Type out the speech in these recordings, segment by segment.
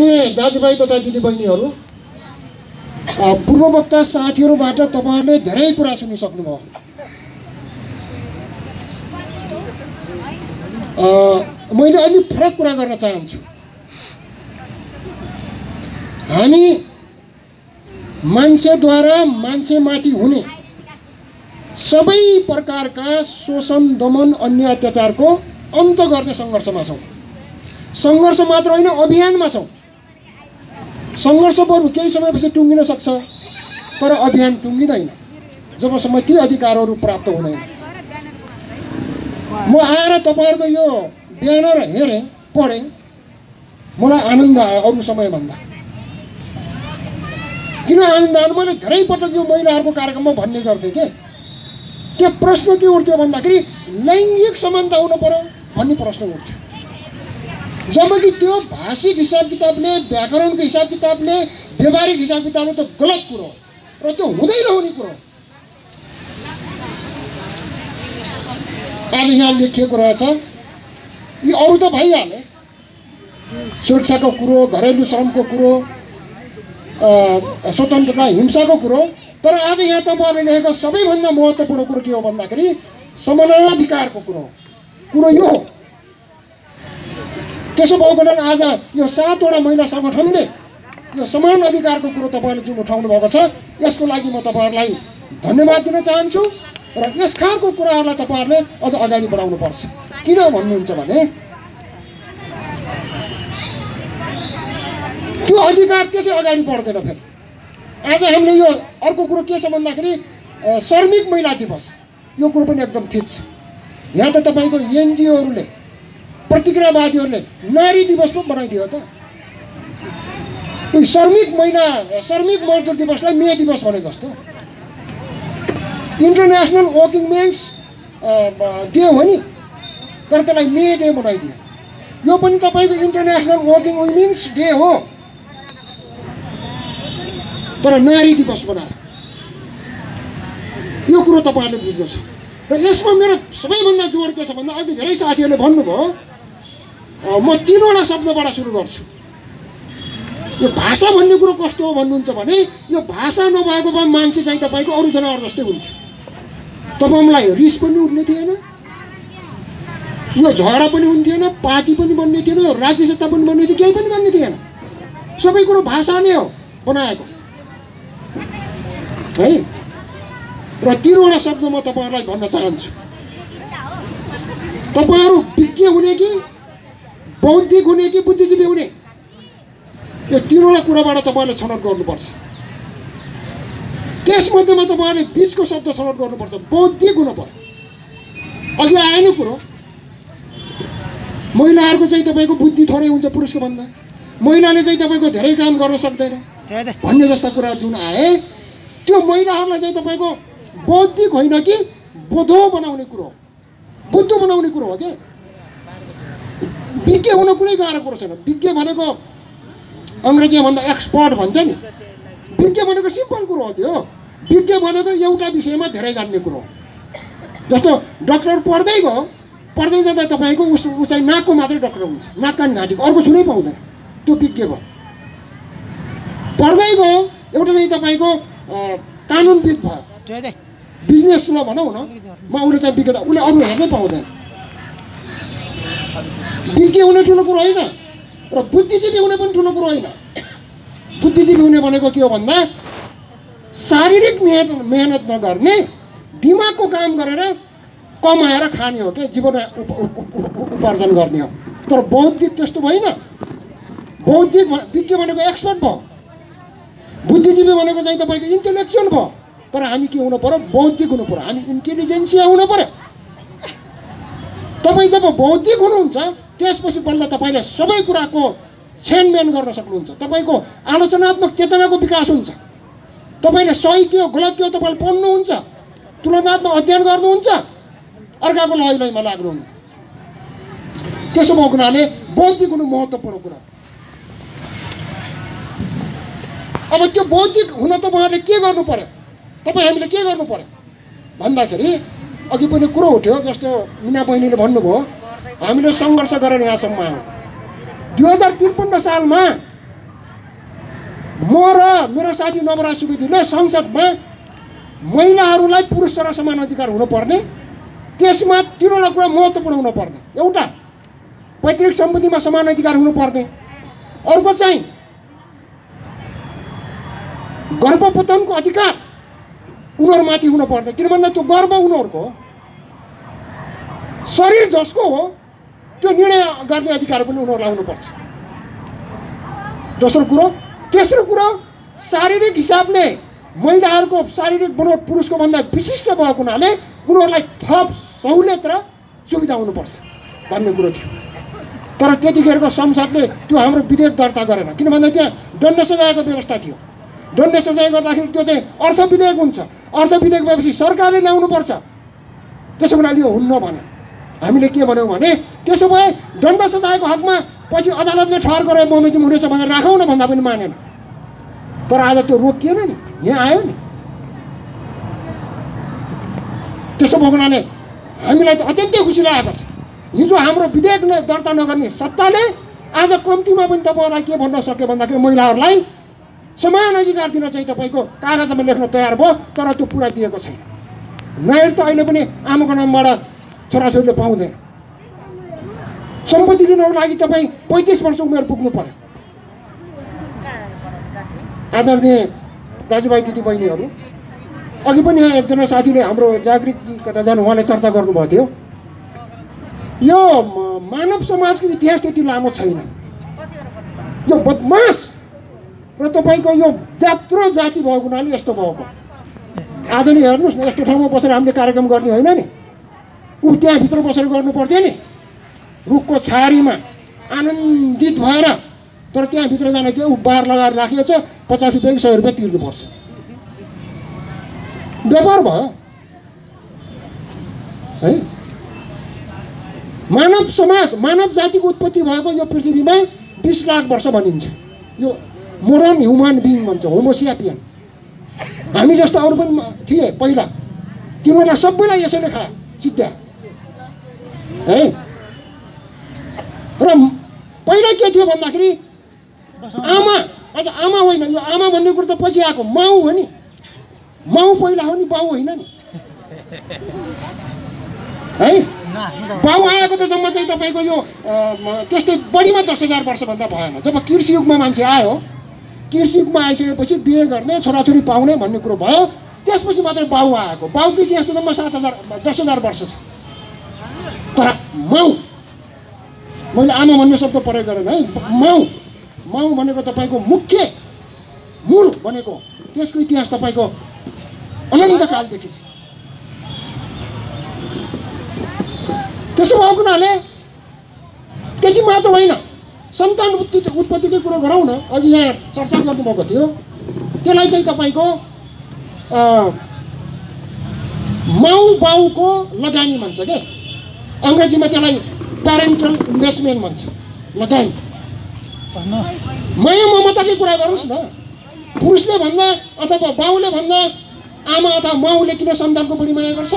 मान्य दाजुभाइ तथा दिदीबहिनीहरू पूर्ववक्ता साथीहरूबाट तपाईँहरूले धेरै कुरा सुनिसक्नुभयो। मैले अलिक फरक कुरा गर्न चाहन्छु। हामी मान्छेद्वारा मान्छेमाथि हुने सबै प्रकारका शोषण दमन अन्य अत्याचारको अन्त गर्ने सङ्घर्षमा छौँ। सङ्घर्ष मात्र होइन अभियानमा छौँ। सङ्घर्ष बरु केही समयपछि टुङ्गिन सक्छ तर अभियान टुङ्गिँदैन जबसम्म ती अधिकारहरू प्राप्त हुँदैन। म आएर तपाईँहरूको यो ब्यानर हेरेँ पढेँ। मलाई आनन्द आयो अरू समयभन्दा। किन आनन्द आयो? मैले धेरै पटक यो महिलाहरूको कार्यक्रममा भन्ने गर्थेँ के? त्यो प्रश्न के उठ्थ्यो भन्दाखेरि लैङ्गिक समानता हुनु पर्यो भन्ने प्रश्न उठ्थ्यो। जबकि त्यो भाषिक हिसाब किताबले व्याकरणको हिसाब किताबले व्यवहारिक हिसाब किताबले त गलत कुरो र त्यो हुँदै नहुने कुरो। आज यहाँ लेखिएको रहेछ यी अरू त भइहाले। सुरक्षाको कुरो घरेलु श्रमको कुरो स्वतन्त्रता हिंसाको कुरो तर आज यहाँ तपाईँहरूले लेखेको सबैभन्दा महत्त्वपूर्ण कुरो के हो भन्दाखेरि समानाधिकारको कुरो कुरो यो हो। त्यसो भएको आज यो सातवटा महिला सङ्गठनले यो समान अधिकारको कुरो तपाईँहरूले जुन उठाउनु भएको छ यसको लागि म तपाईँहरूलाई धन्यवाद दिन चाहन्छु र यस खालको कुराहरूलाई तपाईँहरूले अझ अगाडि बढाउनुपर्छ किन भन्नुहुन्छ भने त्यो अधिकार त्यसै अगाडि बढ्दैन फेरि। आज हामीले यो अर्को कुरो के छ भन्दाखेरि श्रमिक महिला दिवस। यो कुरो पनि एकदम ठिक छ। यहाँ त तपाईँको एनजिओहरूले प्रतिक्रियावादीहरूले नारी दिवस पो बनाइदियो त। श्रमिक महिला श्रमिक मजदुर दिवसलाई मे दिवस भने जस्तो। इन्टरनेसनल वर्किङ मेन्स डे हो नि तर त्यसलाई मे डे बनाइदियो यो पनि तपाईँको इन्टरनेसनल वर्किङ वुमेन्स डे हो। तर नारी दिवस बनायो यो कुरो तपाईँहरूले बुझ्नु छ र यसमा मेरो सबैभन्दा जोड के छ भन्दा अघि धेरै साथीहरूले भन्नुभयो म तिनवटा शब्दबाट सुरु गर्छु। यो भाषा भन्ने कुरो कस्तो हो भन्नुहुन्छ भने यो भाषा नभएको भए मान्छे चाहिँ तपाईँको अरू जनावर जस्तै हुन्थ्यो। तपाईँलाई रिस पनि उठ्ने थिएन यो झगडा पनि हुन्थेन पार्टी पनि बन्ने थिएन यो राज्य सत्ता पनि बन्ने थियो केही पनि बन्ने थिएन। सबै कुरो भाषा नै हो बनाएको। है? र तिनवटा शब्द म तपाईँहरूलाई भन्न चाहन्छु। तपाईँहरू विज्ञ हुने कि बौद्धिक हुने कि बुद्धिजीवी हुने। यो तिनवटा कुराबाट तपाईँहरूले छनौट गर्नुपर्छ। त्यसमध्येमा तपाईँहरूले बिचको शब्द छनौट गर्नुपर्छ। बौद्धिक हुनु पर्यो अघि आएन कुरो। महिलाहरूको चाहिँ तपाईँको बुद्धि थोरै हुन्छ पुरुषको भन्दा महिलाले चाहिँ तपाईँको धेरै काम गर्न सक्दैन। भन्ने जस्ता कुरा जुन आए त्यो महिलाहरूलाई चाहिँ तपाईँको बौद्धिक होइन कि बोधो बनाउने कुरो हो। बुद्धो बनाउने कुरो हो कि? विज्ञ हुन कुनै गाह्रो कुरो छैन विज्ञ भनेको अङ्ग्रेजीमा भन्दा एक्सपर्ट भन्छ नि। विज्ञ भनेको सिम्पल कुरो हो त्यो। विज्ञ भनेको एउटा विषयमा धेरै जान्ने कुरो हो। जस्तो डक्टर पढ्दै गयो पढ्दै जाँदा तपाईँको उस चाहिँ नाकको मात्रै डक्टर हुन्छ। नाक कान घाँटीको अर्को छुनै पाउँदैन। त्यो विज्ञ भयो। पढ्दै गयो एउटा चाहिँ तपाईँको कानुनविद भयो। बिजनेस ल भनौँ न। म उसले चाहिँ विज्ञ उसले अरू हेर्नै पाउँदैन। विज्ञ हुने ठुलो कुरो होइन। र बुद्धिजीवी हुने पनि ठुलो कुरो होइन। बुद्धिजीवी हुने भनेको के हो भन्दा शारीरिक मेहनत मेहनत नगर्ने दिमागको काम गरेर कमाएर खाने हो कि जीवन उप- उप- उप- उप- उपार्जन गर्ने हो। तर बौद्धिक त्यस्तो होइन बौद्धिक विज्ञ भनेको एक्सपर्ट भयो। बुद्धिजीवी भनेको चाहिँ तपाईँको इन्टेलेक्चुअल भयो। तर हामी के हुनु पऱ्यो बौद्धिक हुनु पऱ्यो हामी इन्टेलिजेन्सिया हुनु पऱ्यो तपाईँ जब बौद्धिक हुनुहुन्छ त्यसपछि बल्ल तपाईँले सबै कुराको छेनमेन गर्न सक्नुहुन्छ। तपाईँको आलोचनात्मक चेतनाको विकास हुन्छ। तपाईँले सही के हो गलत के हो तपाईँले पढ्नुहुन्छ तुलनात्मक अध्ययन गर्नुहुन्छ अर्काको लय लयमा लाग्नुहुन्न त्यसो भएको हुनाले बौद्धिक हुनु महत्त्वपूर्ण कुरा। अब त्यो बौद्धिक हुन तपाईँहरूले के गर्नु पर्यो तपाईँ हामीले के गर्नु पर्यो भन्दाखेरि अघि पनि कुरो उठ्यो जस्तो मिना बहिनीले भन्नुभयो हामीले सङ्घर्ष गरेर यहाँसम्म आयौँ। दुई हजार त्रिपन्न सालमा म र मेरो साथी नवराज सुवेदीले संसदमा महिलाहरूलाई पुरुष र समान अधिकार हुनुपर्ने त्यसमा तिनवटा कुरा महत्त्वपूर्ण हुनुपर्ने। एउटा पैतृक सम्पत्तिमा समान अधिकार हुनुपर्ने। अर्को चाहिँ गर्भपतनको अधिकार उनीहरूमाथि हुनुपर्ने। किन भन्दा त्यो गर्व उनीहरूको हो। शरीर जसको हो त्यो निर्णय गर्ने अधिकार पनि उनीहरूलाई हुनुपर्छ। दोस्रो कुरो तेस्रो कुरो शारीरिक हिसाबले महिलाहरूको शारीरिक बनोट पुरुषको भन्दा विशिष्ट भएको हुनाले उनीहरूलाई थप सहुलियत र सुविधा हुनुपर्छ भन्ने कुरो थियो। तर त्यतिखेरको संसदले त्यो हाम्रो विधेयक दर्ता गरेन। किन भन्दा त्यहाँ दण्ड सजायको व्यवस्था थियो। दण्ड सजाय गर्दाखेरि त्यो चाहिँ अर्थ विधेयक हुन्छ। अर्थ विधेयक भएपछि सरकारले ल्याउनुपर्छ। त्यसो हुनाले यो हुन्न भने हामीले के भन्यौँ भने त्यसो भए दण्ड सजायको हकमा पछि अदालतले ठहर गरेर बमोजिम हुनेछ भनेर राखौँ न भन्दा पनि मानेन। तर आज त्यो रोकिएन नि यहाँ आयो नि। त्यसो भएको हुनाले हामीलाई त अत्यन्तै खुसी लागेको छ। हिजो हाम्रो विधेयक दर्ता नगर्ने सत्ताले आज कम्तीमा पनि तपाईँहरूलाई के भन्न सक्यो भन्दाखेरि महिलाहरूलाई समान अधिकार दिन चाहिँ तपाईँको कागजमा लेख्न तयार भयो तर त्यो पुरा दिएको छैन। नायर त अहिले पनि आमाको नामबाट छोराछोरीले पाउँदैन। सम्पत्ति लिनको लागि तपाईँ पैँतिस वर्ष उमेर पुग्नु पर्यो। आदरणीय दाजुभाइ दिदीबहिनीहरू अघि पनि यहाँ एकजना साथीले हाम्रो जागृति कता जानु उहाँले चर्चा गर्नुभएको थियो। यो मानव समाजको इतिहास त्यति लामो छैन। यो बदमास र तपाईँको यो जात्रो जाति भएको हुनाले यस्तो भएको। आज नि हेर्नुहोस् न यस्तो ठाउँमा बसेर हामीले कार्यक्रम गर्ने होइन नि। ऊ त्यहाँभित्र बसेर गर्नु पर्थ्यो नि। रुखको छारीमा आनन्दित भएर तर त्यहाँभित्र जान के ऊ बार लगाएर राखिएको छ पचास रुपियाँ सय रुपियाँ तिर्नुपर्छ। व्यापार भयो। है? मानव समाज मानव जातिको उत्पत्ति भएको यो पृथ्वीमा बिस लाख वर्ष भनिन्छ। यो मोडर्न ह्युमन बिङ भन्छ होमोसियापियन हामी जस्तो अरू पनि थिए पहिला। तिनीहरूलाई सबैलाई यसैले खायो सिद्ध्या। है? र पहिला के थियो भन्दाखेरि आमा अझ आमा होइन यो आमा भन्ने कुरो त पछि आएको माउ हो नि। माउ पहिला हो नि बाउ होइन नि। है? बाउ आएको त जम्मा चाहिँ तपाईँको यो त्यस्तै बढीमा दस हजार वर्षभन्दा भएन। जब कृषि युगमा मान्छे आयो कृषि युगमा आइसकेपछि बिहे गर्ने छोराछोरी पाउने भन्ने कुरो भयो। त्यसपछि मात्रै बाउ आएको। बाउको इतिहास त जम्मा सात हजार दस हजार वर्ष छ। तर माउ मैले आमा भन्ने शब्द प्रयोग गरेन है माउ माउ भनेको तपाईँको मुख्य मूल भनेको त्यसको इतिहास तपाईँको अनन्तकालदेखि छ त्यसो भएको हुनाले त्यति मात्र होइन सन्तान उत्पत्ति उत्पत्तिकै कुरो गरौँ न अघि यहाँ चर्चा गर्नुभएको थियो त्यसलाई चाहिँ तपाईँको माउ बाउको लगानी भन्छ के अङ्ग्रेजीमा त्यसलाई प्यारेन्टल इन्भेस्टमेन्ट भन्छ। लगानी माया ममताकै कुरा गरोस् न। पुरुषले भन्दा अथवा बाउले भन्दा आमा अथवा माउले किन सन्तानको बढी माया गर्छ?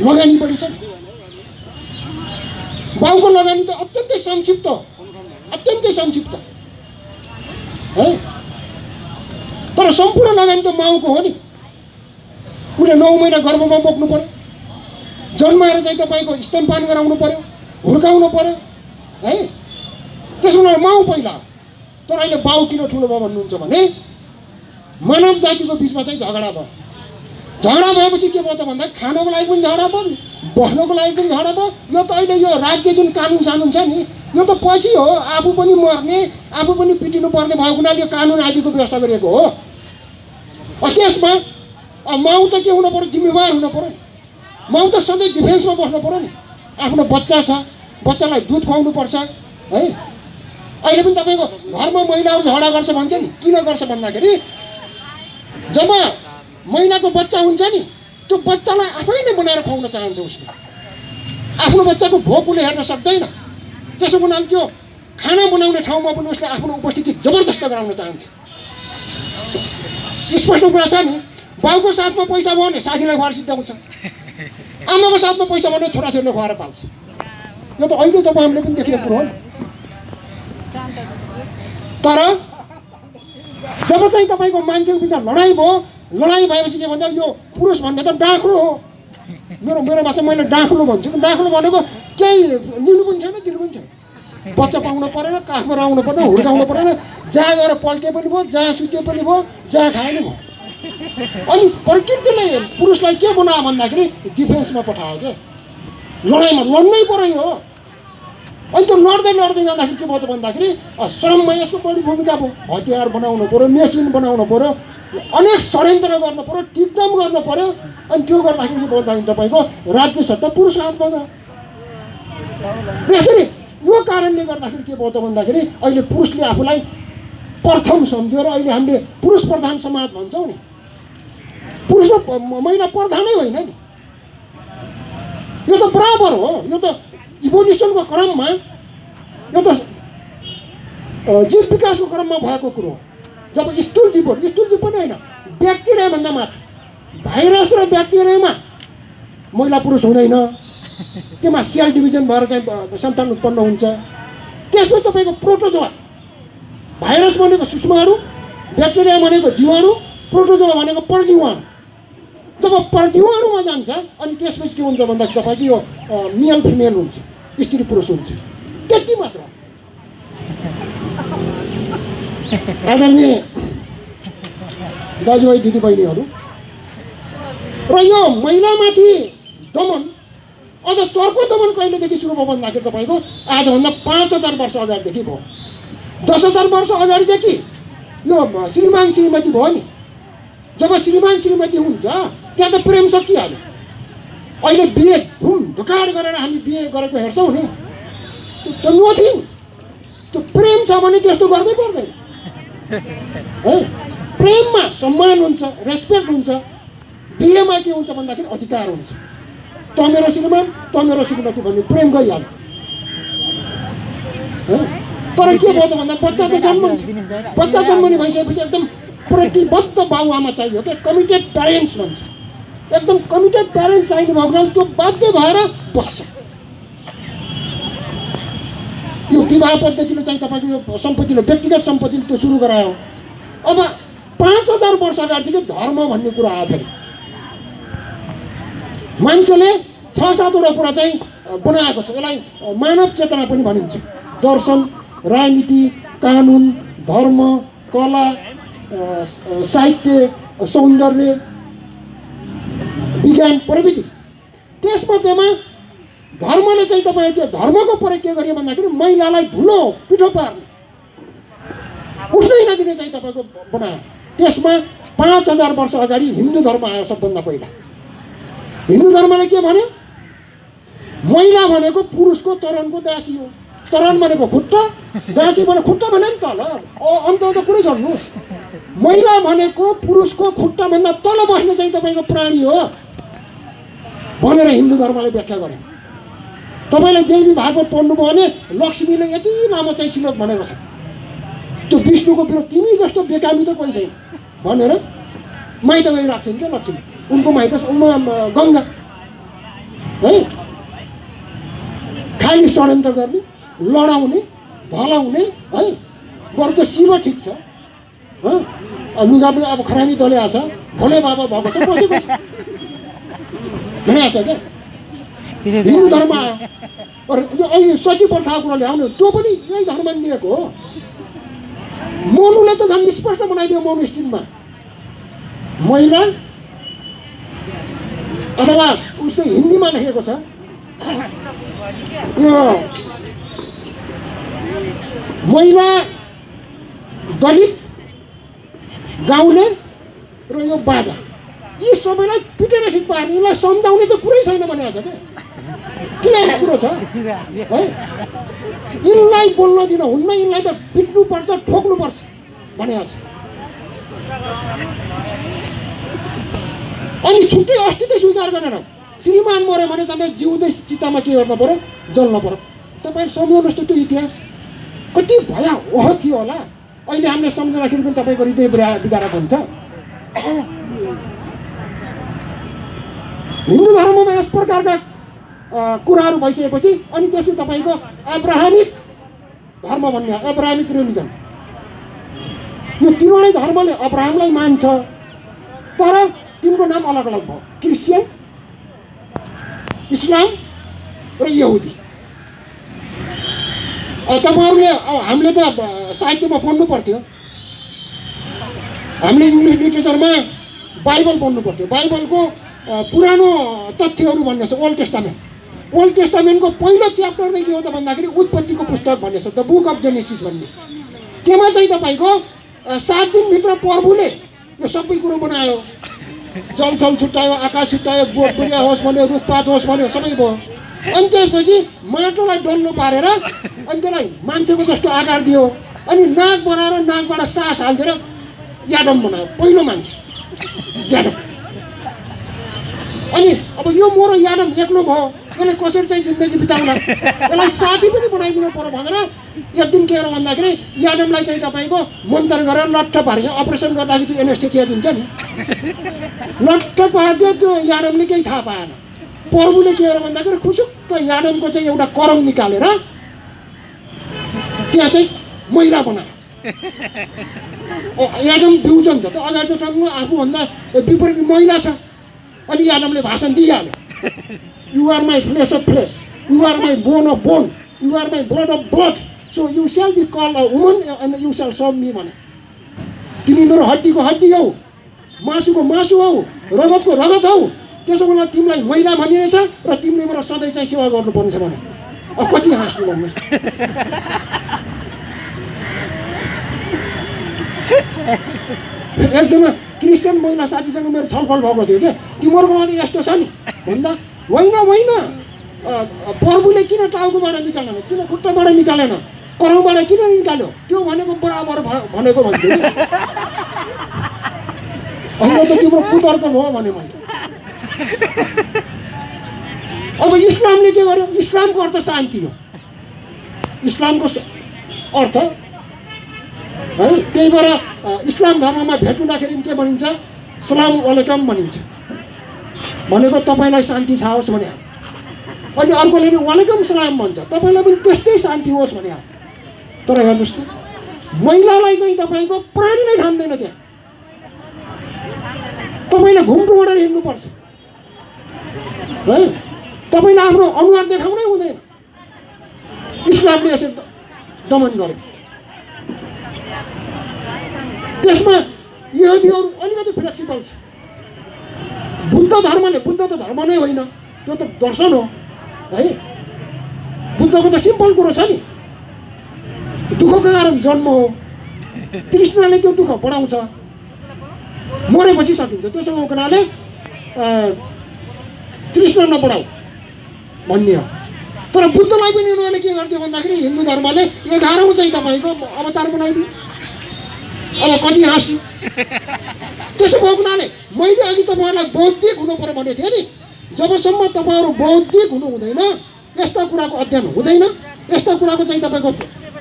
लगानी बढी छ बाउको लगानी त अत्यन्तै संक्षिप्त हो। अत्यन्तै संक्षिप्त। है? तर सम्पूर्ण लगानी त माउको हो नि। उसले नौ महिना गर्भमा बोक्नु पर्यो जन्माएर चाहिँ तपाईँको स्तनपान गराउनु पर्यो हुर्काउनु पर्यो है? त्यसो हुनाले माउ पहिला। तर अहिले बाउ किन ठुलो भयो भन्नुहुन्छ भने मानव जातिको बिचमा चाहिँ झगडा भयो। झगडा भएपछि के भयो त भन्दा खानको लागि पनि झगडा भयो बस्नको लागि पनि झगडा भयो। यो त अहिले यो राज्य जुन कानुन सानुन छ नि यो त पछि हो। आफू पनि मर्ने आफू पनि पिटिनु पर्ने भएको हुनाले यो कानुन आदिको व्यवस्था गरिएको हो। त्यसमा माउ त के हुनु पऱ्यो जिम्मेवार हुनु पऱ्यो माउ त सधैँ डिफेन्समा बस्नु पऱ्यो नि। आफ्नो बच्चा छ बच्चालाई दुध खुवाउनु पर्छ है? अहिले पनि तपाईँको घरमा महिलाहरू झगडा गर्छ भन्छ नि। किन गर्छ भन्दाखेरि जब महिलाको बच्चा हुन्छ नि त्यो बच्चालाई आफैले बनाएर खुवाउन चाहन्छ उसले। आफ्नो बच्चाको भोक उसले हेर्न सक्दैन। त्यसो हुनाले त्यो खाना बनाउने ठाउँमा पनि उसले आफ्नो उपस्थिति जबरजस्त गराउन चाहन्छ। स्पष्ट कुरा छ नि बाउको साथमा पैसा भयो भने साथीलाई खुवाएर सिद्धाउँछ आमाको साथमा पैसा भने छोराछोरीले खुवाएर पाल्छ। यो त अहिले तपाईँ हामीले पनि देखेको कुरो हो नि। तर जब चाहिँ तपाईँको मान्छेको बिचमा लडाइँ भयो लडाइँ भएपछि के भन्दा यो पुरुष भन्दा त डाँख्लो हो। मेरो मेरो भाषा मैले डाँख्लो भन्छु। डाँख्लो भनेको केही लिनु पनि छैन दिनु पनि छैन। बच्चा पाउनु परेन काखमा आउनु परेन हुर्काउनु परेन जहाँ गएर पल्टे पनि भयो जहाँ सुत्यो पनि भयो जहाँ खाए पनि भयो। अनि प्रकृतिले पुरुषलाई के बनायो भन्दाखेरि डिफेन्समा पठायो क्या लडाइँमा लड्नै पऱ्यो हो। अनि त्यो लड्दै लड्दै जाँदाखेरि के भयो त भन्दाखेरि श्रममा यसको बढी भूमिका भयो हतियार बनाउनु पऱ्यो मेसिन बनाउनु पऱ्यो अनेक षड्यन्त्र गर्नु पऱ्यो टिकदम गर्नु पऱ्यो अनि त्यो गर्दाखेरि के भन्दाखेरि तपाईँको राज्य सत्ता पुरुष हातमा गयो र यसरी यो कारणले गर्दाखेरि के भयो त भन्दाखेरि अहिले पुरुषले आफूलाई प्रथम सम्झ्यो र अहिले हामीले पुरुष प्रधान समाज भन्छौँ नि। पुरुष महिला प्रधानै होइन नि यो त बराबर हो यो त इभोल्युसनको क्रममा यो त जीव विकासको क्रममा भएको कुरो हो जब स्थूल जीवहरू स्थूल जीव पनि होइन ब्याक्टेरियाभन्दा माथि भाइरस र ब्याक्टेरियामा महिला पुरुष हुँदैन त्यसमा सेल डिभिजन भएर चाहिँ सन्तान उत्पन्न हुन्छ त्यसमा तपाईँको प्रोटोजोआ भाइरस भनेको सूक्ष्माणु ब्याक्टेरिया भनेको जीवाणु प्रोटोजोआ भनेको परजीवाणु जब परजीवाणुमा जान्छ अनि त्यसपछि के हुन्छ भन्दाखेरि तपाईँको यो मेल फिमेल हुन्छ स्त्री पुरुष हुन्छ। त्यति मात्र। आदरणीय दाजुभाइ दिदीबहिनीहरू र यो महिलामाथि दमन अझ चर्को दमन कहिलेदेखि सुरु भयो भन्दाखेरि तपाईँको आजभन्दा पाँच हजार वर्ष अगाडिदेखि भयो। दस हजार वर्ष अगाडिदेखि यो श्रीमान श्रीमती भयो नि। जब श्रीमान श्रीमती हुन्छ त्यहाँ त प्रेम सकिहाल्यो अहिले बिहे धुम ढुकाड गरेर हामी बिहे गरेको हेर्छौँ नि। त्यो नथिङ। त्यो प्रेम छ भने त्यस्तो गर्नै पर्दैन। है? प्रेममा सम्मान हुन्छ रेस्पेक्ट हुन्छ। बिहेमा के हुन्छ भन्दाखेरि अधिकार हुन्छ। त मेरो श्रीमान त मेरो श्रीमती भन्ने प्रेम गइहाल्यो। है? तर के भयो त भन्दा बच्चा त जन्मन्छ बच्चा जन्मने भइसकेपछि एकदम प्रतिबद्ध बाबुआमा चाहियो क्या? कमिटेड प्यारेन्ट्स भन्छ। एकदम कमिटेड प्यारेन्ट्स चाहिने भएको हुनाले त्यो बाध्य भएर बस्छ। यो विवाह पद्धतिले चाहिँ तपाईँको यो सम्पत्तिले व्यक्तिगत सम्पत्तिले त्यो सुरु गरायो? अब पाँच हजार वर्ष अगाडिदेखि धर्म भन्ने कुरा आयो फेरि। मान्छेले छ सातवटा कुरा चाहिँ बनाएको छ। यसलाई मानव चेतना पनि भनिन्छ। दर्शन राजनीति कानुन धर्म कला साहित्य सौन्दर्य विज्ञान प्रविधि। त्यसमध्येमा धर्मले चाहिँ तपाईँको धर्मको प्रयोग के गर्यो भन्दाखेरि महिलालाई धुलो पिठो पार्ने। उठ्नै नदिने चाहिँ तपाईँको बनायो। त्यसमा पाँच हजार वर्ष अगाडि हिन्दू धर्म आयो सबभन्दा पहिला। हिन्दू धर्मले के भन्यो? महिला भनेको पुरुषको चरणको दासी हो। चरण भनेको खुट्टा दासी भने खुट्टा भने नि तल अन्त त छोड्नुहोस्। महिला भनेको पुरुषको खुट्टाभन्दा तल बस्ने चाहिँ तपाईँको प्राणी हो। भनेर हिन्दू धर्मले व्याख्या गरे तपाईँले देवी भागवत पढ्नुभयो भने लक्ष्मीले यति लामो चाहिँ श्लोक भनेको छ त्यो विष्णुको विरोध तिमी जस्तो बेकामी त कोही छैन। भनेर माइत गइरहेको क्या लक्ष्मी। उनको माइत गङ्गा। है? खालि षड्यन्त्र गर्ने लडाउने धलाउने है? बरु त शिव ठिक छ। लुगा पनि अब खरानी दलिएको छ भोले बाबा भएको बसेको छ। भनिरहेको छ क्या हिन्दू धर्म आयो यो अहिले सती प्रथाको कुरा ल्याउनु त्यो पनि यही धर्मले लिएको हो मनुले त झन् स्पष्ट बनाइदियो मनु स्टिलमा महिला अथवा उसले हिन्दीमा लेखेको छ यो महिला दलित गाउँले र यो बाजा यी सबैलाई पिटेर ठिक यसलाई सम्झाउने त कुरै छैन भनेको छ क्या किन कुरो छ? है? यिनलाई बोल्न दिन हुन्न यिनलाई त पिट्नुपर्छ ठोक्नुपर्छ भनेको छ अनि छुट्टै अस्तित्व स्वीकार गरेर श्रीमान मऱ्यो भने तपाईँ जिउँदै चित्तामा के गर्नु पऱ्यो जल्न पऱ्यो तपाईँ सम्झाउनुहोस् त त्यो इतिहास। कति भया ओह थियो होला। अहिले हामीले सम्झँदाखेरि पनि तपाईँको हृदय बिदारक हुन्छ। हिन्दू धर्ममा यस प्रकारका कुराहरू भइसकेपछि अनि त्यसपछि तपाईँको एब्राहमिक धर्म भन्ने एब्राहमिक रिलिजन। यो तिनवटै धर्मले अब्राहमलाई मान्छ तर तिनको नाम अलग अलग भयो। क्रिस्चियन इस्लाम र यहुदी। तपाईँहरूले अब हामीले त साहित्यमा पढ्नु पर्थ्यो हामीले इङ्ग्लिस लिटरेचरमा बाइबल पढ्नु पर्थ्यो बाइबलको पुरानो तथ्यहरू भन्ने छ ओल्ड टेस्टामेन्ट। ओल्ड टेस्टामेन्टको पहिलो च्याप्टर नै के हो त भन्दाखेरि उत्पत्तिको पुस्तक भन्ने छ द बुक अफ जेनेसिस भन्ने। त्यसमा चाहिँ तपाईँको सात दिनभित्र प्रभुले यो सबै कुरो बनायो। जलसल छुट्यायो आकाश छुट्यायो बोट बिरुवा होस् भन्यो रुखपात होस् भन्यो सबै भयो। अनि त्यसपछि माटोलाई डल्लो पारेर अनि त्यसलाई मान्छेको जस्तो आकार दियो। अनि नाक बनाएर नाकबाट सास हालिदिएर याडम बनायो पहिलो मान्छे। याडम अनि अब यो मोरो याडम एक्लो भयो यसलाई कसरी चाहिँ जिन्दगी बिताउला यसलाई साथी पनि बनाइदिनु पऱ्यो भनेर एक दिन के हो भन्दाखेरि याडमलाई चाहिँ तपाईँको मन्तर गरेर लट्ठ पारियो अपरेसन गर्दाखेरि त्यो एनेस्टेसिया दिन्छ नि। लट्ठ पारिदियो त्यो याडमले केही थाहा पाएन। प्रभुले के हो भन्दाखेरि खुसुक्क याडमको चाहिँ एउटा करङ निकालेर त्यहाँ चाहिँ मैला बनायो। ओ, याडम फ्युजन छ त अगाडि त आफूभन्दा विपरीत महिला छ। अनि याडमले भाषण दिइहाल्यो। You're my flesh of flesh you're my bone of bone you're my blood of blood so you shall be call a woman and you shall some me भने तिमी मेरो हड्डीको हड्डी हौ मासुको मासु हौ रगतको रगत हौ। त्यसो बेला तिमीलाई महिला भनिनेछ र तिमीले मेरो सधैँ चाहिँ सेवा गर्नुपर्नेछ भने अब कति हाँस्नु भन्नुहोस्? एकजना क्रिस्चियन महिला साथीसँग मेरो छलफल भएको थियो क्या। तिमीहरूकोमा त यस्तो छ नि? भन्दा होइन होइन। प्रभुले किन टाउकोबाट निकालेन? किन खुट्टाबाट निकालेन? करौँबाट किन निकाल्यो? त्यो भनेको बराबर भनेको भन्थ्यो होइन त तिम्रो कुतर्क भयो भने मैले। अब इस्लामले के गर्यो? इस्लामको अर्थ शान्ति हो। इस्लामको अर्थ है। त्यही भएर इस्लाम धर्ममा भेट हुँदाखेरि के भनिन्छ? सलाम वेलकम भनिन्छ। भनेको तपाईँलाई शान्ति छ होस् भने। अनि अर्कोले नि वेलकम सलाम भन्छ। तपाईँलाई पनि त्यस्तै शान्ति होस् भने। तर हेर्नुहोस् त महिलालाई चाहिँ तपाईँको प्राणी नै खान्दैन त्यहाँ तपाईँले घुम्टो हिँड्नुपर्छ। है? तपाईँले आफ्नो अनुहार देखाउनै हुँदैन। इस्लामले यसरी दमन गर्यो त्यसमा यहुदीहरू अलिकति फ्लेक्सिबल छ बुद्ध धर्मले बुद्ध त धर्म नै होइन त्यो त दर्शन हो है? बुद्धको त सिम्पल कुरो छ नि। दुःखको कारण जन्म हो। कृष्णले त्यो दुःख बढाउँछ। मरेपछि सकिन्छ। त्यसो अ, कृष्ण नबढाऊ भन्ने हो। तर बुद्धलाई पनि उनीहरूले के गर्थ्यो भन्दाखेरि हिन्दू धर्मले एघारौँ चाहिँ तपाईँको अवतार बनाइदियो। अब कति हाँस्नु त्यसो भएको हुनाले मैले अघि तपाईँहरूलाई बौद्धिक हुनु पऱ्यो भनेको थिएँ नि। जबसम्म तपाईँहरू बौद्धिक हुनु हुँदैन यस्ता कुराको अध्ययन हुँदैन यस्ता कुराको चाहिँ तपाईँको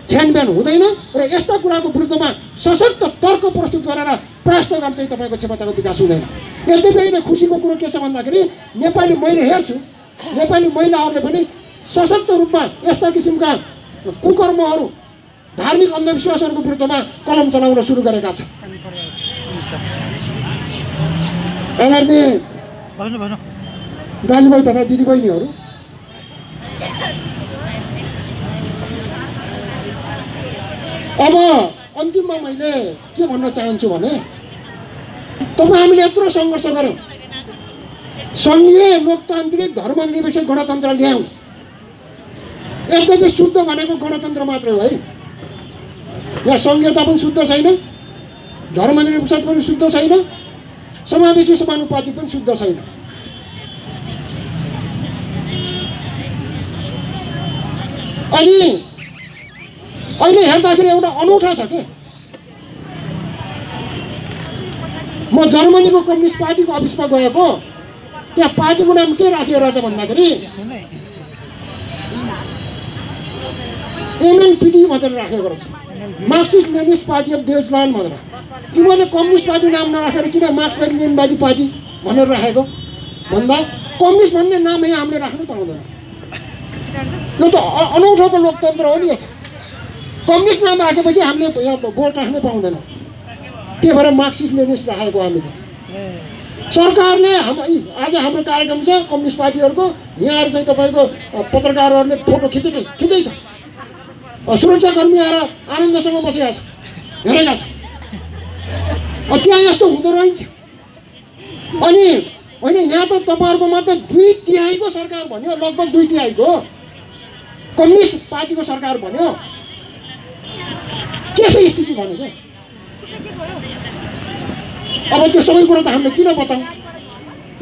छ्यानबिहान हुँदैन र यस्ता कुराको विरुद्धमा सशक्त तर्क प्रस्तुत गरेर प्रयास गर्न चाहिँ तपाईँको क्षमताको विकास हुँदैन। यद्यपि अहिले खुसीको कुरो के छ भन्दाखेरि नेपाली मैले हेर्छु नेपाली महिलाहरूले पनि सशक्त रूपमा यस्ता किसिमका कुकर्महरू धार्मिक अन्धविश्वासहरूको विरुद्धमा कलम चलाउन सुरु गरेका छन्। आदरणीय दाजुभाइ तथा दिदीबहिनीहरू। अब अन्तिममा मैले के भन्न चाहन्छु भने तपाईँ हामीले यत्रो सङ्घर्ष गऱ्यौँ सङ्घीय लोकतान्त्रिक धर्मनिरपेक्ष गणतन्त्र ल्यायौँ यद्यपि शुद्ध भनेको गणतन्त्र मात्रै हो है। यहाँ सङ्घीयता पनि शुद्ध छैन। धर्मनिरपेक्ष पनि शुद्ध छैन। समावेशी समानुपातिक पनि शुद्ध छैन। अनि अहिले हेर्दाखेरि एउटा अनौठा छ कि? म जर्मनीको कम्युनिस्ट पार्टीको अफिसमा गएको। त्यहाँ पार्टीको नाम के राखिएको रहेछ भन्दाखेरि एमएनपिडी भनेर राखेको रहेछ। मार्क्सिस्ट लेनिस्ट पार्टी अफ देशल्यान्ड भनेर तिमीले कम्युनिस्ट पार्टी नाम नराखेर किन मार्क्सवादी लेनिनवादी पार्टी भनेर राखेको भन्दा कम्युनिस्ट भन्ने नाम यहाँ हामीले राख्नै पाउँदैन यो त अनौठोको लोकतन्त्र हो नि यो त कम्युनिस्ट नाम राखेपछि हामीले यहाँ भोट राख्नै पाउँदैनौँ त्यही भएर मार्क्सिस्ट लेनिस्ट राखेको हामीले सरकारले हाम आज हाम्रो कार्यक्रम छ कम्युनिस्ट पार्टीहरूको यहाँ आएर चाहिँ तपाईँको पत्रकारहरूले फोटो खिचेकै खिचै छ सुरक्षाकर्मी आएर आनन्दसँग बसेका छ हेरेका छ त्यहाँ यस्तो हुँदो रहेछ अनि होइन यहाँ त तपाईँहरूको मात्र दुई तिहाईको सरकार भन्यो लगभग दुई तिहाईको कम्युनिस्ट पार्टीको सरकार भन्यो के छ स्थिति भन्यो क्या अब त्यो सबै कुरो त हामीले किन बताउँ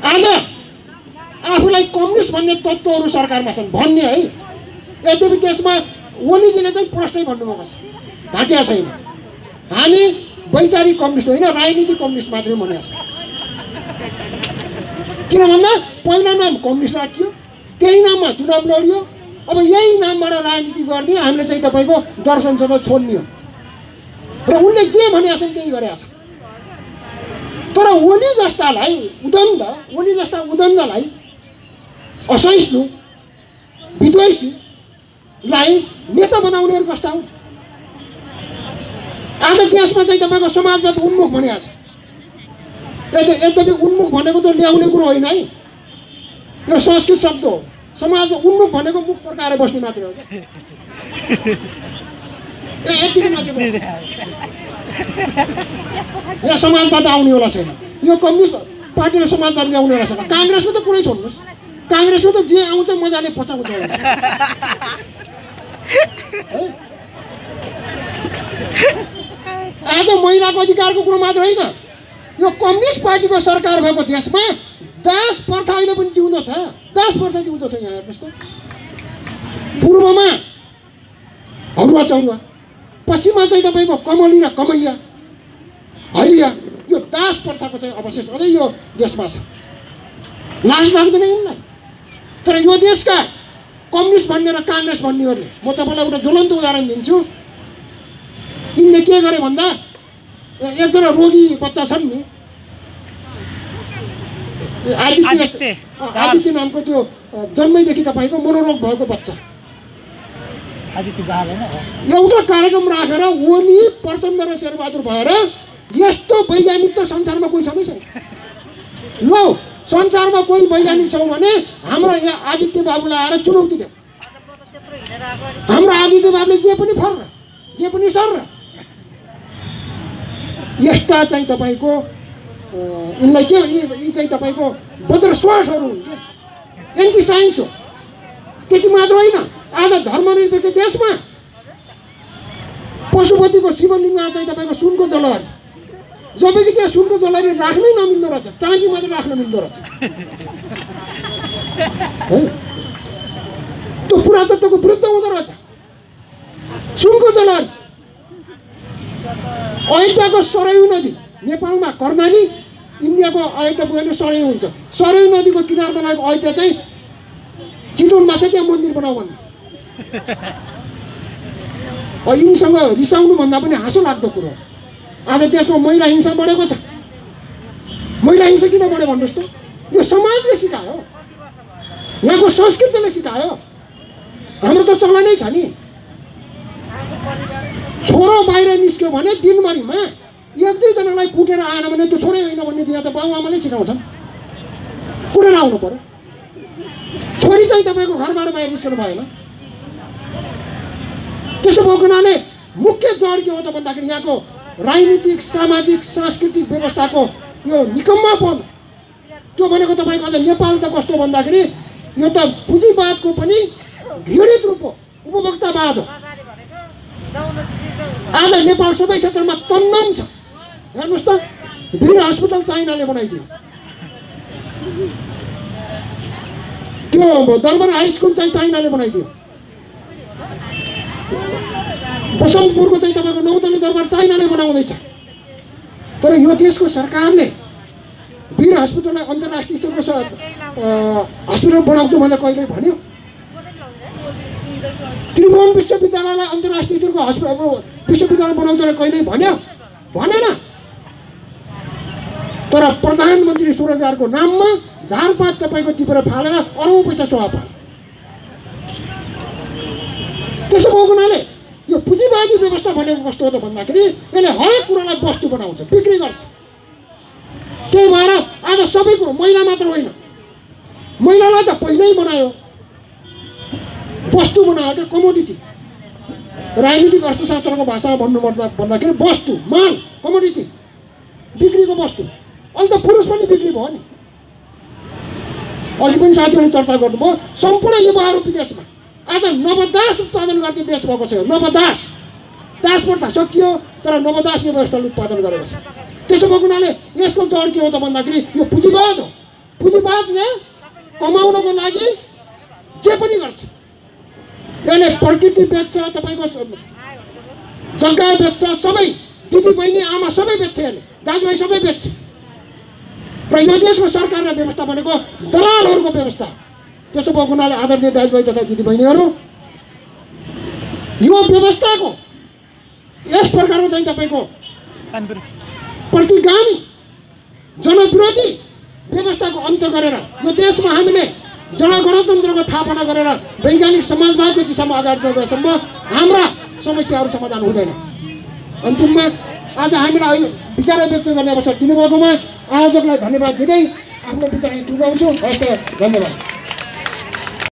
आज आफूलाई कम्युनिस्ट भन्ने तत्त्वहरू सरकारमा छन्। भन्ने है। यद्यपि त्यसमा ओलीजीले चाहिँ प्रष्टै भन्नुभएको छ। ढाकिया छैन। हामी वैचारिक कम्युनिस्ट होइन राजनीतिक कम्युनिस्ट मात्रै भनेको छ। किन भन्दा पहिला नाम कम्युनिस्ट राखियो त्यही नाममा चुनाव लडियो अब यही नामबाट राजनीति गर्ने हामीले चाहिँ तपाईँको दर्शनसँग छोड्ने हो। र उनले जे भनेका छन् त्यही गरेका छन्। तर ओली जस्तालाई उदण्ड ओली जस्ता उदण्डलाई असहिष्णु विद्वेषीलाई नेता बनाउनेहरू कस्ता हुन् आज देशमा चाहिँ तपाईँको समाजवाद उन्मुख भनेको छ। यद्य यद्यपि उन्मुख भनेको त ल्याउने कुरो होइन है। यो संस्कृत शब्द हो। समाज उन्मुख भनेको मुख प्रकार बस्ने मात्रै हो क्या। यहाँ समाजवाद आउनेवाला छैन। यो कम्युनिस्ट पार्टीले समाजवाद ल्याउनेवाला छैन काङ्ग्रेसको त कुरै छोड्नुहोस्। काङ्ग्रेसको त जे आउँछ मजाले। है? आज महिलाको अधिकारको कुरो मात्र होइन। यो कम्युनिस्ट पार्टीको सरकार भएको देशमा दास प्रथा अहिले पनि जिउँदो छ। दास प्रथा जिउँदो छ यहाँ हेर्नुहोस् त। पूर्वमा हरुवा चौरुवा पश्चिममा चाहिँ तपाईँको कमली र कमैया हरिया यो दास प्रथाको चाहिँ अवशेष अझै यो देशमा छ। लाज लाग्दैन यिनलाई। तर यो देशका कम्युनिस्ट भन्ने र काङ्ग्रेस भन्नेहरूले। म तपाईँलाई एउटा ज्वलन्त उदाहरण दिन्छु। यिनले के गरे भन्दा एकजना रोगी बच्चा छन् नि। आदित्य आदित्य। नामको त्यो जन्मैदेखि तपाईँको मनोरोग भएको बच्चा। एउटा कार्यक्रम राखेर ओली प्रचण्ड र शेरबहादुर भएर यस्तो वैज्ञानिक त संसारमा कोही छँदै छैन। ल संसारमा कोही वैज्ञानिक छौँ भने हाम्रो यहाँ आदित्य बाबुलाई आएर चुनौती दियो हाम्रो आदित्य बाबुले जे पनि फर जे पनि सर यस्ता चाहिँ तपाईँको यिनलाई के यी चाहिँ तपाईँको बज्र श्वासहरू हुन् क्या एन्टी साइन्स हो। त्यति मात्र होइन आज धर्मनिरपेक्ष देशमा पशुपतिको शिवलिङ्गमा चाहिँ तपाईँको सुनको जलहरी। जबकि त्यहाँ सुनको जलहरी राख्नै नमिल्दो रहेछ चाँदी मात्रै राख्न मिल्दो रहेछ है त्यो पुरातत्वको विरुद्ध हुँदो रहेछ सुनको जलहरी अयोध्याको सरयू नदी नेपालमा कर्णाली इन्डियाको अयोध्या पुगेर सरयू हुन्छ सरयू नदीको किनार बनाएको अयोध्या चाहिँ चितवनमा छ त्यहाँ मन्दिर बनाऊ भन्ने यिनीसँग रिसाउनु भन्दा पनि हाँसो लाग्दो कुरो आज देशमा महिला हिंसा बढेको छ। महिला हिंसा किन बढ्यो भन्नुहोस् त? यो समाजले सिकायो। यहाँको संस्कृतिले सिकायो। हाम्रो त चलनै छ नि। छोरो बाहिर निस्क्यो भने दिनभरिमा एक दुईजनालाई कुटेर आएन भने त्यो छोरै होइन भन्ने यहाँ त बाबुआमाले सिकाउँछन्। कुटेर आउनु पऱ्यो छोरी चाहिँ तपाईँको घरबाट बाहिर निस्कनु भएन। त्यसो भएको हुनाले मुख्य जड के हो त भन्दाखेरि यहाँको राजनीतिक सामाजिक सांस्कृतिक व्यवस्थाको यो निकम्मापन त्यो भनेको तपाईँको अझ नेपाल त कस्तो भन्दाखेरि यो त पुँजीवादको पनि घृणित रूप हो उपभोक्तावाद हो। आज नेपाल सबै क्षेत्रमा तन्नम छ। हेर्नुहोस् त वीर हस्पिटल चाइनाले बनाइदियो। त्यो दरबार हाई स्कुल चाहिँ चाइनाले बनाइदियो। बसन्तपुरको चाहिँ तपाईँको नौतली दरबार चाइनाले बनाउँदैछ तर यो देशको सरकारले वीर हस्पिटललाई अन्तर्राष्ट्रिय स्तरको हस्पिटल बनाउँछु भनेर कहिले भन्यो? त्रिभुवन विश्वविद्यालयलाई अन्तर्राष्ट्रिय स्तरको हस्पिटल विश्वविद्यालय बनाउँछ कहिले भन्यो? भनेन। तर प्रधानमन्त्री स्वरोजगारको नाममा झारपात तपाईँको टिपेर फालेर अरौँ पैसा पार त्यसो भएको हुनाले यो पुँजीवादी व्यवस्था भनेको कस्तो हो त भन्दाखेरि यसले हरेक कुरालाई वस्तु बनाउँछ बिक्री गर्छ। त्यही भएर आज सबै कुरो महिला मात्र होइन। महिलालाई त पहिल्यै बनायो। वस्तु बनायो क्या कमोडिटी राजनीतिक अर्थशास्त्रको भाषामा भन्नु पर्दा भन्दाखेरि वस्तु माल कमोडिटी बिक्रीको वस्तु। अहिले त पुरुष पनि बिक्री भयो नि। अघि पनि साथीहरूले चर्चा गर्नुभयो सम्पूर्ण युवाहरू विदेशमा। आज नवदास उत्पादन गर्ने देश भएको छ नवदास दास प्रथा सकियो तर नवदास व्यवस्थाले उत्पादन गरेको छ त्यसो भएको हुनाले यसको जड के हो त भन्दाखेरि यो पुँजीवाद हो पुँजीवादले कमाउनको लागि जे पनि गर्छ यसले प्रकृति बेच्छ तपाईँको जग्गा बेच्छ सबै दिदी बहिनी आमा सबै बेच्छ यसले दाजुभाइ सबै बेच्छ र यो देशको सरकार र व्यवस्था भनेको दलालहरूको व्यवस्था त्यसो भएको हुनाले आदरणीय दाजुभाइ तथा दिदीबहिनीहरू यो व्यवस्थाको यस प्रकारको चाहिँ तपाईँको प्रतिगामी जनविरोधी व्यवस्थाको अन्त गरेर यो देशमा हामीले जनगणतन्त्रको स्थापना गरेर वैज्ञानिक समाजवादको दिशामा अगाडि बढ्दासम्म हाम्रा समस्याहरू समाधान हुँदैन। अन्तिममा आज हामीलाई अहिले विचार व्यक्त गर्ने अवसर दिनुभएकोमा आयोजकलाई धन्यवाद दिँदै आफ्नो विचार टुङ्गाउँछु हस्त धन्यवाद।